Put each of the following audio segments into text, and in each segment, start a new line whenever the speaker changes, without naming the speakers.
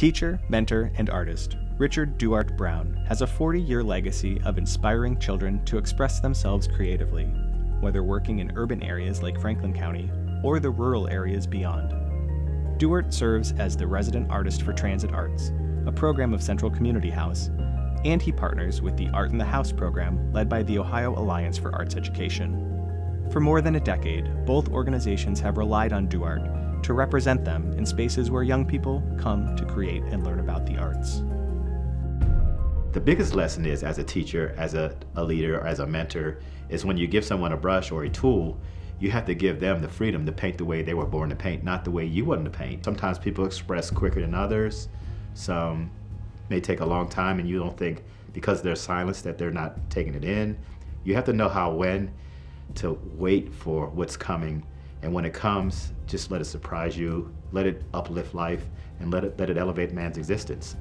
Teacher, mentor, and artist, Richard Duarte Brown has a 40 year legacy of inspiring children to express themselves creatively, whether working in urban areas like Franklin County or the rural areas beyond. Duarte serves as the resident artist for Transit Arts, a program of Central Community House, and he partners with the Art in the House program led by the Ohio Alliance for Arts Education. For more than a decade, both organizations have relied on Duarte to represent them in spaces where young people come to create and learn about the arts.
The biggest lesson is as a teacher, as a, a leader, as a mentor, is when you give someone a brush or a tool, you have to give them the freedom to paint the way they were born to paint, not the way you wanted to paint. Sometimes people express quicker than others. Some may take a long time and you don't think because they're silenced that they're not taking it in. You have to know how when to wait for what's coming and when it comes, just let it surprise you, let it uplift life, and let it, let it elevate man's existence.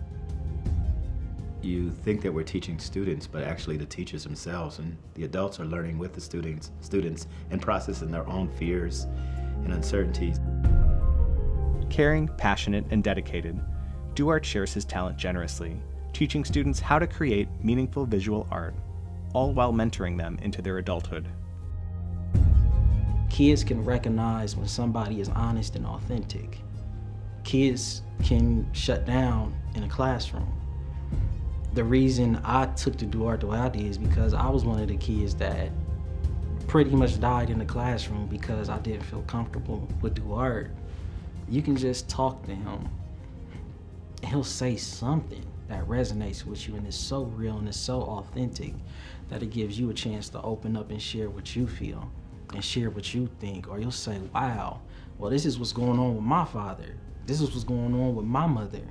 You think that we're teaching students, but actually the teachers themselves and the adults are learning with the students, students and processing their own fears and uncertainties.
Caring, passionate, and dedicated, Duarte shares his talent generously, teaching students how to create meaningful visual art, all while mentoring them into their adulthood
kids can recognize when somebody is honest and authentic. Kids can shut down in a classroom. The reason I took the way did is because I was one of the kids that pretty much died in the classroom because I didn't feel comfortable with Duarte. You can just talk to him. He'll say something that resonates with you and is so real and is so authentic that it gives you a chance to open up and share what you feel and share what you think, or you'll say, wow, well, this is what's going on with my father. This is what's going on with my mother.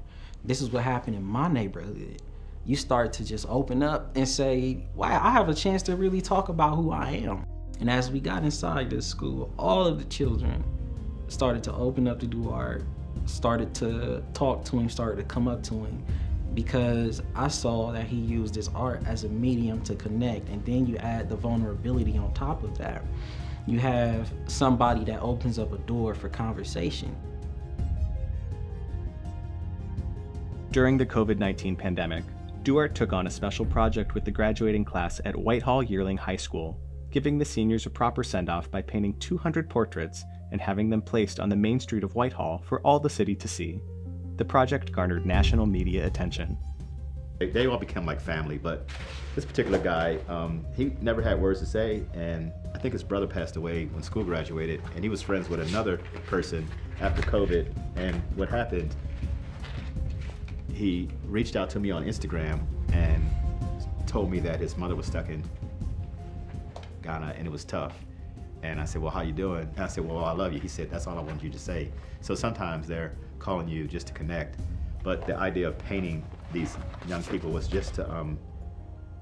This is what happened in my neighborhood. You start to just open up and say, wow, I have a chance to really talk about who I am. And as we got inside this school, all of the children started to open up to Duarte, started to talk to him, started to come up to him because I saw that he used his art as a medium to connect. And then you add the vulnerability on top of that you have somebody that opens up a door for conversation.
During the COVID 19 pandemic, Duarte took on a special project with the graduating class at Whitehall Yearling High School, giving the seniors a proper send off by painting 200 portraits and having them placed on the main street of Whitehall for all the city to see. The project garnered national media attention.
They, they all become like family, but this particular guy, um, he never had words to say, and I think his brother passed away when school graduated, and he was friends with another person after COVID, and what happened, he reached out to me on Instagram and told me that his mother was stuck in Ghana and it was tough. And I said, well, how you doing? And I said, well, I love you. He said, that's all I wanted you to say. So sometimes they're calling you just to connect. But the idea of painting these young people was just to, um,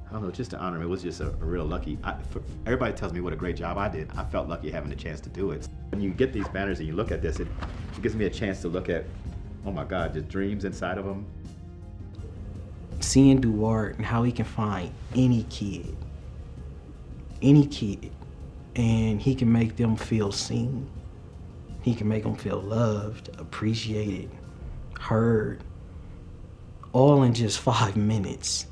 I don't know, just to honor. It was just a, a real lucky. I, for, everybody tells me what a great job I did. I felt lucky having the chance to do it. When you get these banners and you look at this, it, it gives me a chance to look at, oh my God, just dreams inside of them.
Seeing Duarte and how he can find any kid, any kid, and he can make them feel seen. He can make them feel loved, appreciated, heard, all in just five minutes.